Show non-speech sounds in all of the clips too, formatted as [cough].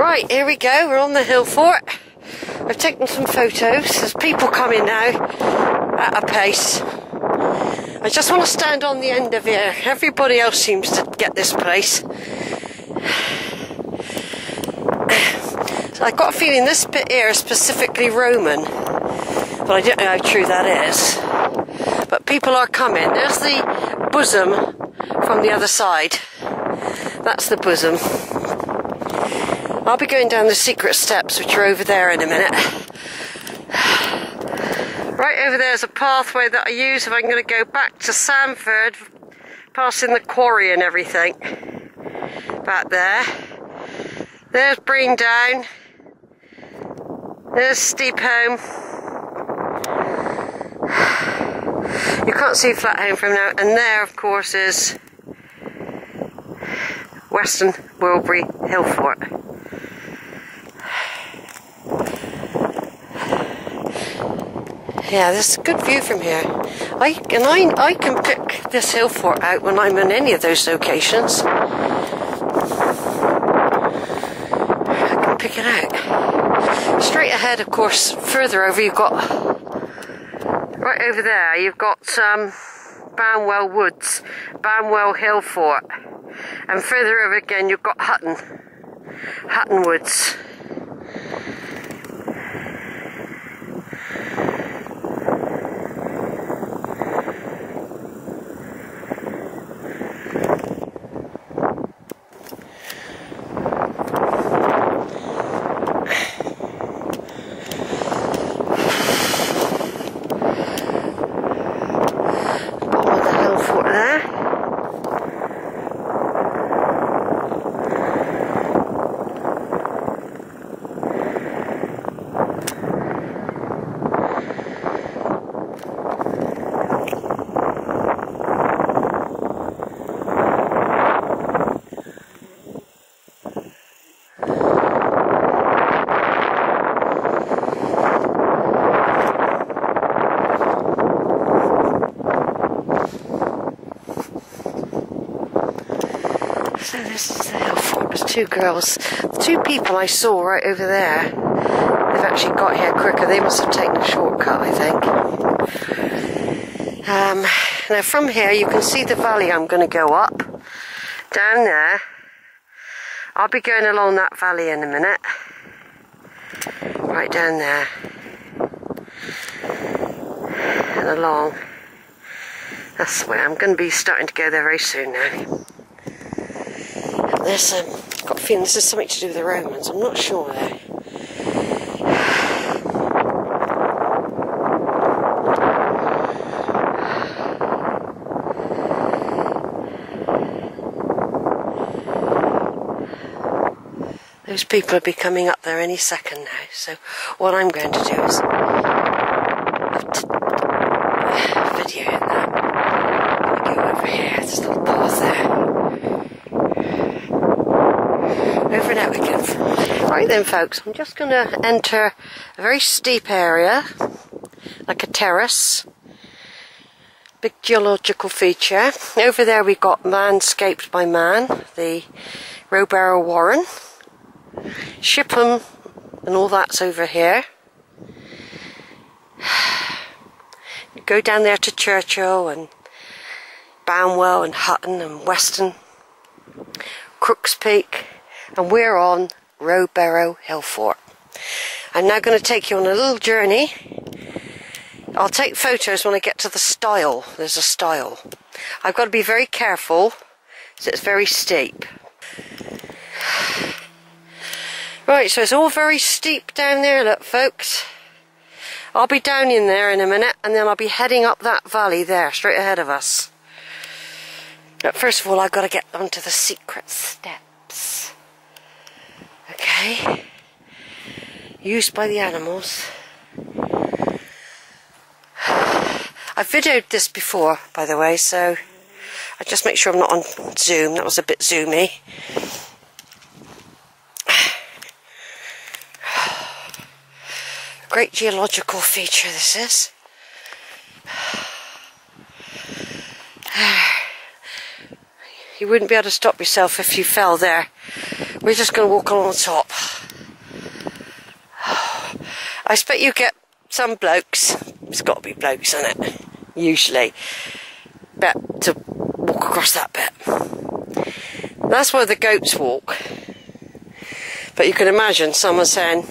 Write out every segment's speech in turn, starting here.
Right, here we go. We're on the hill fort. I've taken some photos. There's people coming now at a pace. I just want to stand on the end of here. Everybody else seems to get this place. So I've got a feeling this bit here is specifically Roman, but I don't know how true that is. But people are coming. There's the bosom from the other side. That's the bosom. I'll be going down the secret steps, which are over there in a minute. Right over there is a pathway that I use if I'm going to go back to Sandford, passing the quarry and everything. Back there. There's Brean Down. There's Steepholm. You can't see Flatholm from now. And there, of course, is Western Worlebury Hill Fort. Yeah, there's a good view from here. I and I I can pick this hill fort out when I'm in any of those locations. I can pick it out. Straight ahead, of course, further over you've got right over there. You've got um, Banwell Woods, Banwell Hill Fort, and further over again you've got Hutton, Hutton Woods. So this is the hill fort. There's two girls. The two people I saw right over there, they've actually got here quicker. They must have taken a shortcut, I think. Um, now from here you can see the valley I'm going to go up. Down there. I'll be going along that valley in a minute. Right down there. And along. That's the way I'm going to be starting to go there very soon now. There's um, got a feeling this is something to do with the Romans. I'm not sure though. Those people will be coming up there any second now. So what I'm going to do is video in that. Go over here. There's a little path there. Over and out again. Right then, folks. I'm just going to enter a very steep area, like a terrace. Big geological feature. Over there we've got Manscaped by Man, the Rowberrow Warren. Shipham and all that's over here. [sighs] Go down there to Churchill and Banwell and Hutton and Weston, Crooks Peak, and we're on Rowberrow Hill Fort. I'm now going to take you on a little journey. I'll take photos when I get to the stile. There's a stile. I've got to be very careful, so it's very steep. Right, so it's all very steep down there, look folks. I'll be down in there in a minute and then I'll be heading up that valley there, straight ahead of us. But first of all, I've got to get onto the secret steps. Okay. Used by the animals. I've videoed this before, by the way, so I just make sure I'm not on Zoom. That was a bit zoomy. Great geological feature this is. [sighs] You wouldn't be able to stop yourself if you fell there. We're just going to walk along the top. I expect you get some blokes. It's got to be blokes, isn't it? Usually. But to walk across that bit. That's where the goats walk. But you can imagine someone saying,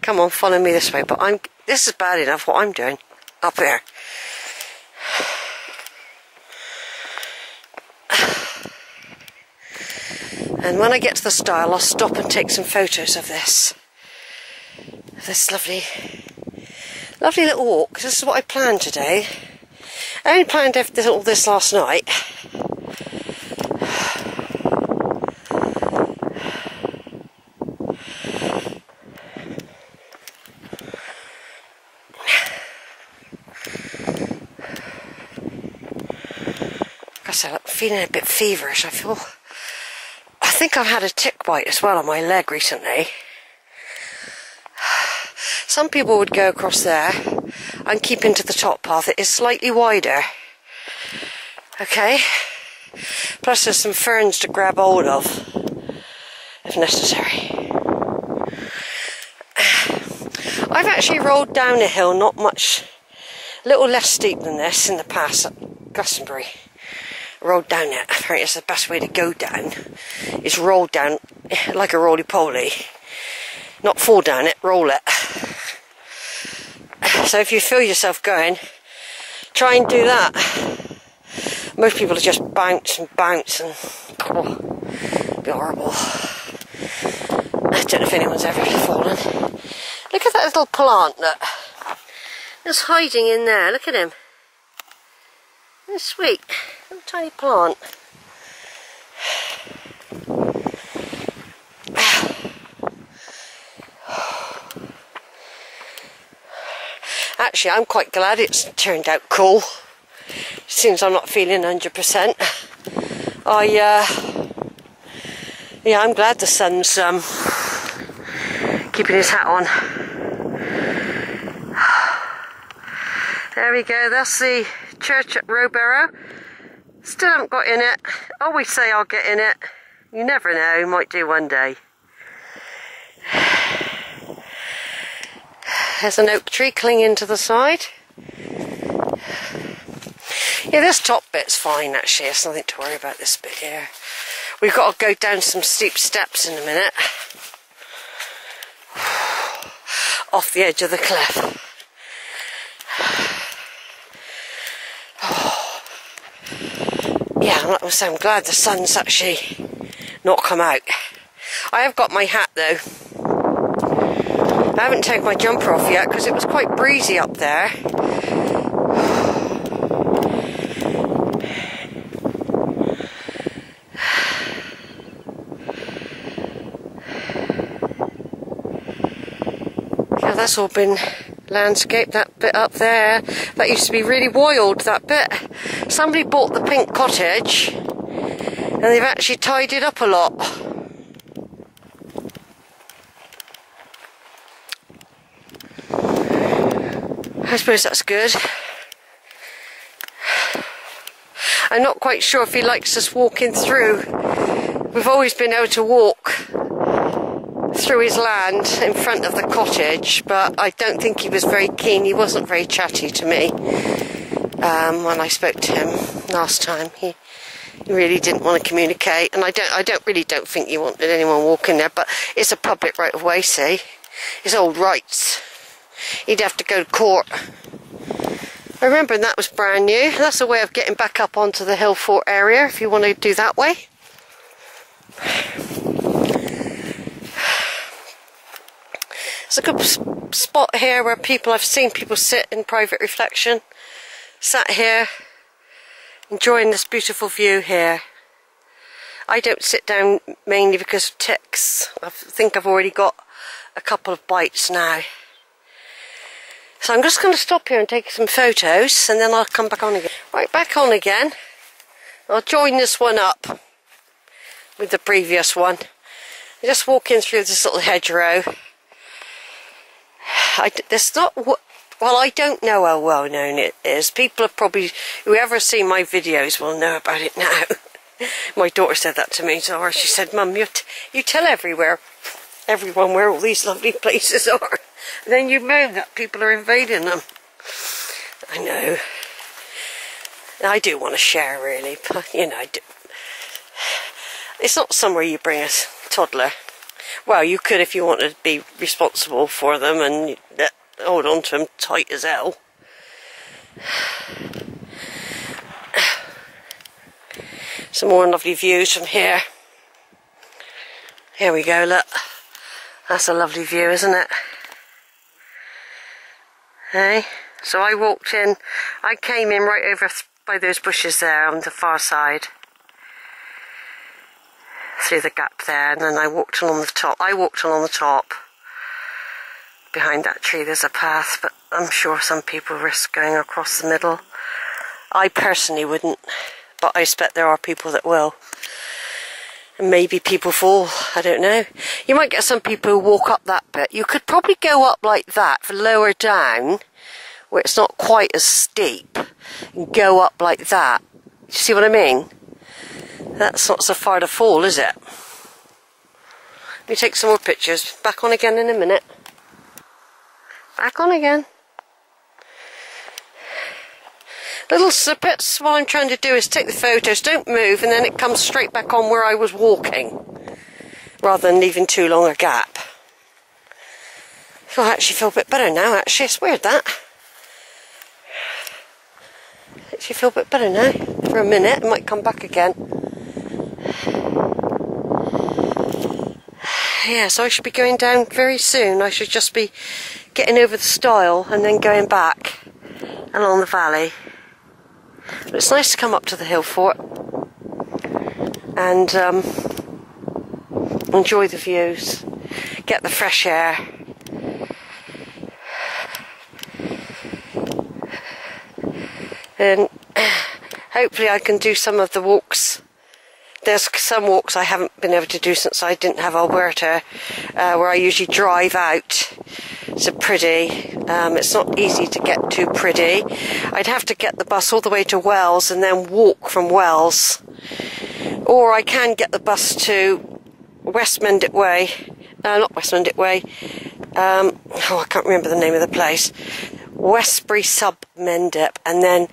come on, follow me this way. But I'm, this is bad enough what I'm doing up here. And when I get to the stile, I'll stop and take some photos of this. This lovely, lovely little walk. This is what I planned today. I only planned all this last night. I'm feeling a bit feverish. I feel think I've had a tick bite as well on my leg recently. [sighs] Some people would go across there and keep into the top path. It is slightly wider. Okay. Plus there's some ferns to grab hold of if necessary. [sighs] I've actually rolled down a hill not much, a little less steep than this in the past at Glastonbury rolled down it. Apparently, it's the best way to go down. Is roll down like a roly poly, not fall down it, roll it. So if you feel yourself going, try and do that. Most people are just bounce and bounce and oh, be horrible. I don't know if anyone's ever fallen. Look at that little plant that is hiding in there. Look at him. Sweet little tiny plant. Actually, I'm quite glad it's turned out cool. Since I'm not feeling 100%. I, uh, yeah, I'm glad the sun's um, keeping his hat on. There we go, that's the church at Rowberrow. Still haven't got in it. Always say I'll get in it. You never know, might do one day. There's an oak tree clinging to the side. Yeah, this top bit's fine actually. There's nothing to worry about this bit here. We've got to go down some steep steps in a minute. [sighs] Off the edge of the cliff. Yeah, I'm glad the sun's actually not come out. I have got my hat though. I haven't taken my jumper off yet because it was quite breezy up there. Yeah, that's all been landscape, that bit up there. That used to be really wild, that bit. Somebody bought the pink cottage and they've actually tidied it up a lot. I suppose that's good. I'm not quite sure if he likes us walking through. We've always been able to walk through his land in front of the cottage, but I don't think he was very keen. He wasn't very chatty to me um, when I spoke to him last time. He really didn't want to communicate, and I don't, I don't really don't think he wanted anyone walking there. But it's a public right of way. See, it's old rights. He'd have to go to court. I remember that was brand new. That's a way of getting back up onto the Hill Fort area if you want to do that way. It's a good spot here where people, I've seen people sit in private reflection. Sat here, enjoying this beautiful view here. I don't sit down mainly because of ticks. I think I've already got a couple of bites now. So I'm just going to stop here and take some photos and then I'll come back on again. Right, back on again. I'll join this one up with the previous one. I'm just walking through this little hedgerow. I, there's not well, I don't know how well known it is. People have probably, whoever seen my videos will know about it now. [laughs] my daughter said that to me, Zara. She said, Mum, you, you tell everywhere, everyone where all these lovely places are. Then you moan that people are invading them. I know. I do want to share, really, but you know, I do. It's not somewhere you bring a toddler. Well, you could if you wanted to be responsible for them and uh, hold on to them tight as hell. Some more lovely views from here. Here we go, look. That's a lovely view, isn't it? Hey? So I walked in, I came in right over by those bushes there on the far side. Through the gap there, and then I walked along the top. I walked along the top. Behind that tree there's a path, but I'm sure some people risk going across the middle. I personally wouldn't, but I expect there are people that will. And maybe people fall, I don't know. You might get some people who walk up that bit. You could probably go up like that for lower down, where it's not quite as steep, and go up like that. You see what I mean? That's not so far to fall, is it? Let me take some more pictures. Back on again in a minute. Back on again. Little snippets, what I'm trying to do is take the photos, don't move, and then it comes straight back on where I was walking, rather than leaving too long a gap. So I actually feel a bit better now, actually. It's weird, that. Actually feel a bit better now. For a minute, it might come back again. [sighs] Yeah, so I should be going down very soon. I should just be getting over the stile and then going back along the valley. But it's nice to come up to the hill fort and um, enjoy the views, get the fresh air. And [clears throat] hopefully I can do some of the walks there's some walks I haven't been able to do since I didn't have Alberta, uh, where I usually drive out to Priddy. Um, it's not easy to get to Priddy. I'd have to get the bus all the way to Wells and then walk from Wells. Or I can get the bus to West Mendip Way, uh, not West Mendip Way, um, oh, I can't remember the name of the place, Westbury Sub Mendip, and then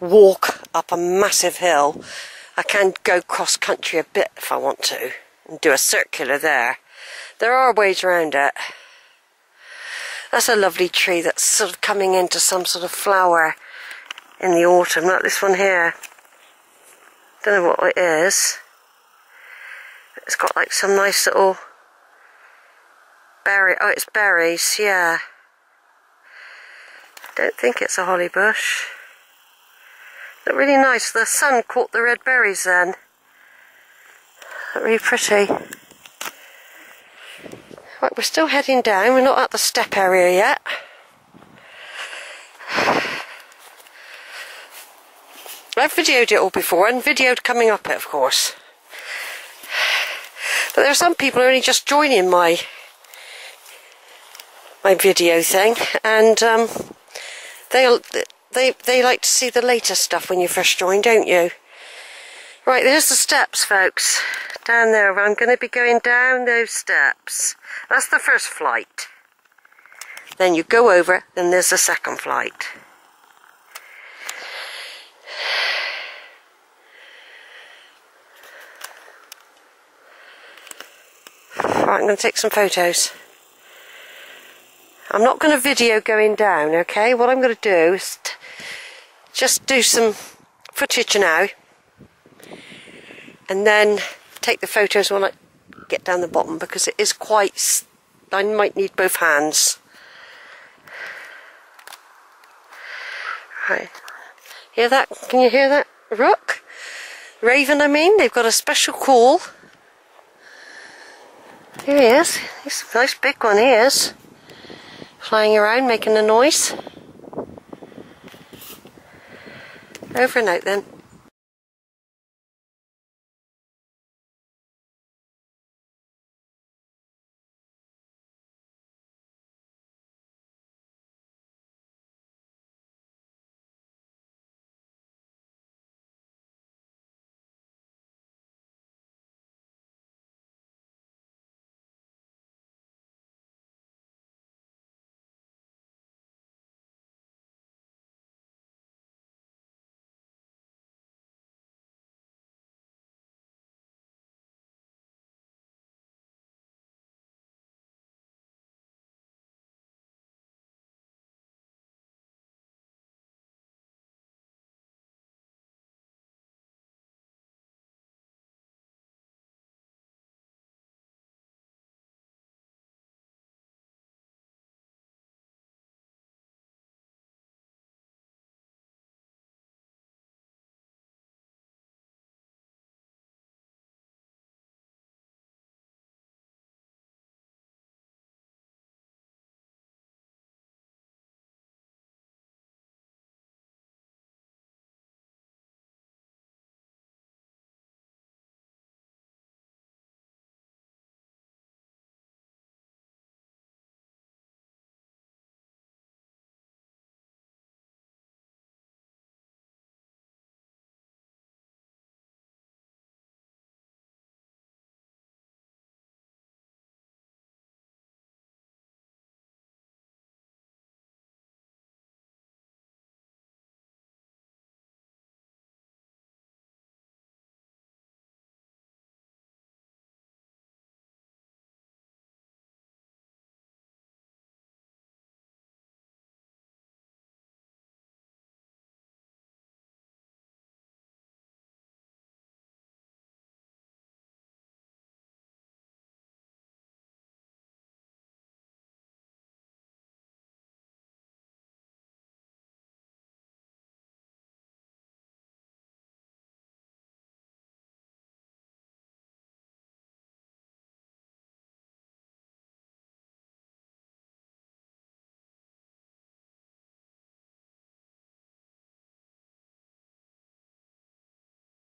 walk up a massive hill I can go cross country a bit if I want to and do a circular there. There are ways around it. That's a lovely tree that's sort of coming into some sort of flower in the autumn, like this one here. Don't know what it is. It's got like some nice little berry. Oh, it's berries, yeah. Don't think it's a holly bush. Look really nice. The sun caught the red berries then. Look really pretty. We're still heading down. We're not at the step area yet. I've videoed it all before and videoed coming up it, of course. But there are some people who are only just joining my my video thing, and um, they'll they, they like to see the latest stuff when you first join, don't you? Right, there's the steps, folks. Down there. I'm going to be going down those steps. That's the first flight. Then you go over, then there's the second flight. Right, I'm going to take some photos. I'm not going to video going down, okay? What I'm going to do is just do some footage now and then take the photos when I get down the bottom because it is quite, I might need both hands. Right, hear that? Can you hear that? Rook? Raven, I mean, they've got a special call. Here he is. He's a nice big one, he is. Flying around, making a noise. Over and out then.